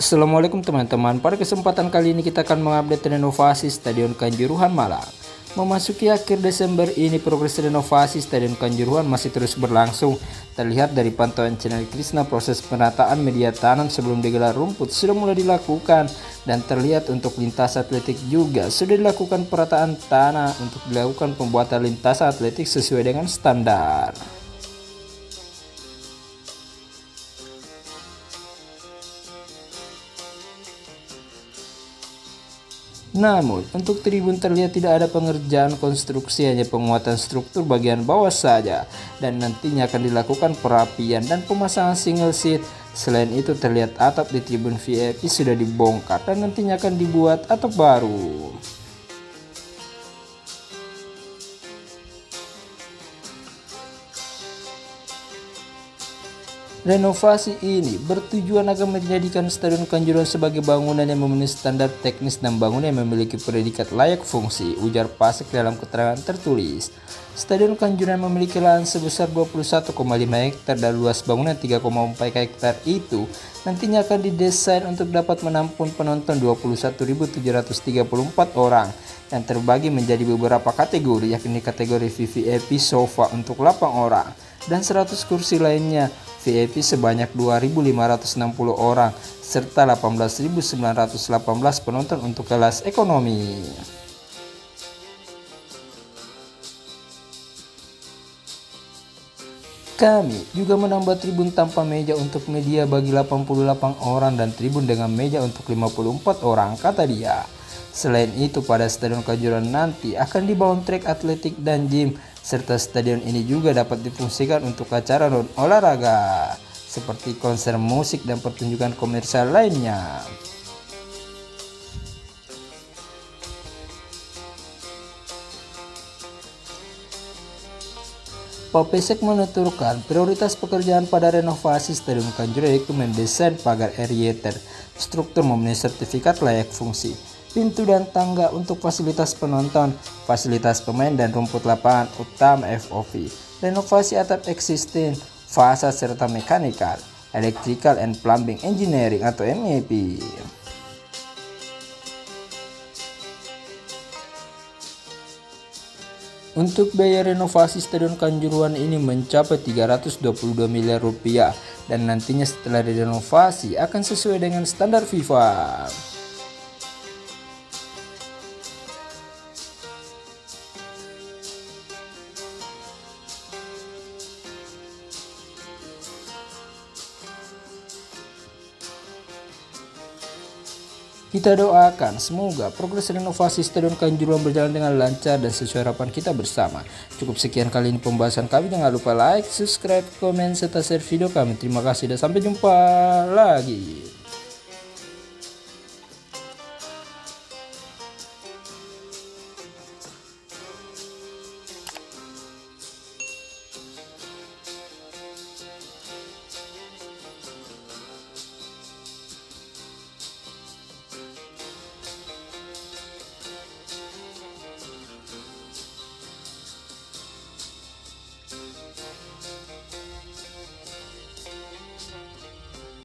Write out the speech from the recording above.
Assalamualaikum teman-teman, pada kesempatan kali ini kita akan mengupdate renovasi Stadion Kanjuruhan Malang. Memasuki akhir Desember ini progres renovasi Stadion Kanjuruhan masih terus berlangsung. Terlihat dari pantauan channel Krisna proses penataan media tanam sebelum digelar rumput sudah mulai dilakukan dan terlihat untuk lintas atletik juga sudah dilakukan perataan tanah untuk dilakukan pembuatan lintas atletik sesuai dengan standar. Namun, untuk tribun terlihat tidak ada pengerjaan konstruksi, hanya penguatan struktur bagian bawah saja. Dan nantinya akan dilakukan perapian dan pemasangan single seat. Selain itu terlihat atap di tribun VIP sudah dibongkar dan nantinya akan dibuat atap baru. Renovasi ini bertujuan akan menjadikan Stadion Kanjuruhan sebagai bangunan yang memenuhi standar teknis dan bangunan yang memiliki predikat layak fungsi, ujar Pasek dalam keterangan tertulis. Stadion Kanjuruhan memiliki lahan sebesar 21,5 hektar dan luas bangunan 3,4 hektar itu nantinya akan didesain untuk dapat menampung penonton 21.734 orang yang terbagi menjadi beberapa kategori yakni kategori VVIP sofa untuk 8 orang dan 100 kursi lainnya VIP sebanyak 2.560 orang serta 18.918 penonton untuk kelas ekonomi. Kami juga menambah tribun tanpa meja untuk media bagi 88 orang dan tribun dengan meja untuk 54 orang, kata dia. Selain itu, pada Stadion Kajuran nanti akan dibangun trek atletik dan gym serta stadion ini juga dapat difungsikan untuk acara non olahraga seperti konser musik dan pertunjukan komersial lainnya. Popesek menuturkan prioritas pekerjaan pada renovasi Stadion Kanjuruhan yaitu mendesain pagar aerator, struktur memenuhi sertifikat layak fungsi, pintu dan tangga untuk fasilitas penonton, fasilitas pemain dan rumput lapangan utama FOV, renovasi atap existing, fasad serta mekanikal, electrical and plumbing engineering atau MEP. Untuk biaya renovasi Stadion Kanjuruhan ini mencapai 322 miliar rupiah dan nantinya setelah direnovasi akan sesuai dengan standar FIFA. Kita doakan semoga progres renovasi Stadion Kanjuruhan berjalan dengan lancar dan sesuai harapan kita bersama. Cukup sekian kali ini pembahasan kami. Jangan lupa like, subscribe, komen, serta share video kami. Terima kasih dan sampai jumpa lagi.